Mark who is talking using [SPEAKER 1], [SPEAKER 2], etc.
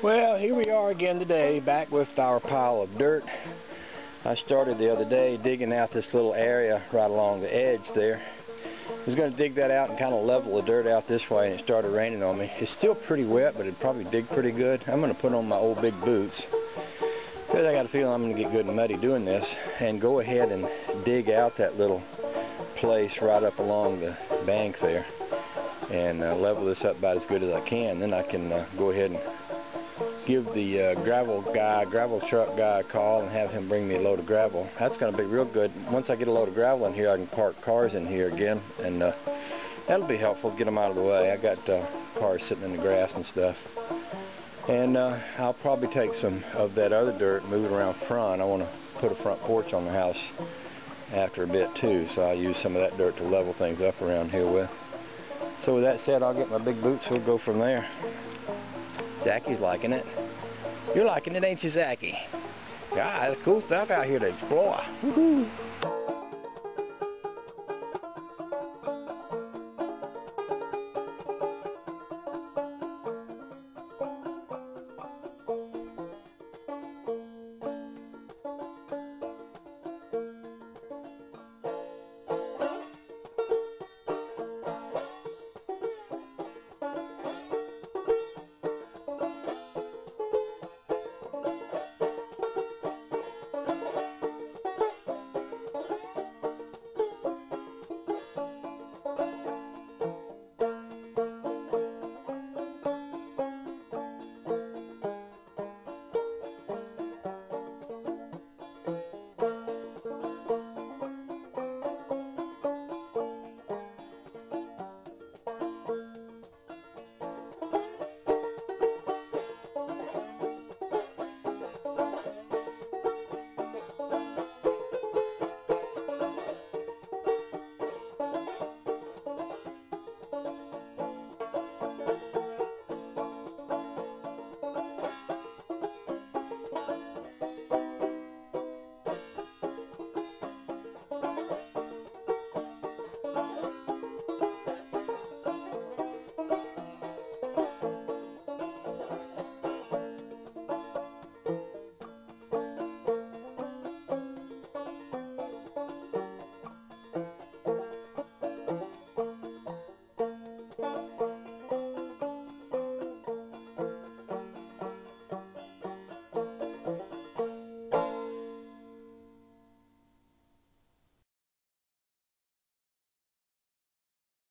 [SPEAKER 1] Well, here we are again today, back with our pile of dirt. I started the other day digging out this little area right along the edge there. I was going to dig that out and kind of level the dirt out this way and it started raining on me. It's still pretty wet, but it'd probably dig pretty good. I'm going to put on my old big boots because I got a feeling I'm going to get good and muddy doing this and go ahead and dig out that little place right up along the bank there and uh, level this up about as good as I can. Then I can uh, go ahead and give the uh, gravel guy, gravel truck guy a call and have him bring me a load of gravel. That's going to be real good. Once I get a load of gravel in here, I can park cars in here again, and uh, that'll be helpful, get them out of the way. I got uh, cars sitting in the grass and stuff. And uh, I'll probably take some of that other dirt and move it around front. I want to put a front porch on the house after a bit too, so I'll use some of that dirt to level things up around here with. So with that said, I'll get my big boots, we'll go from there. Zacky's liking it. You're liking it, ain't you, Zacky? God, cool stuff out here to explore.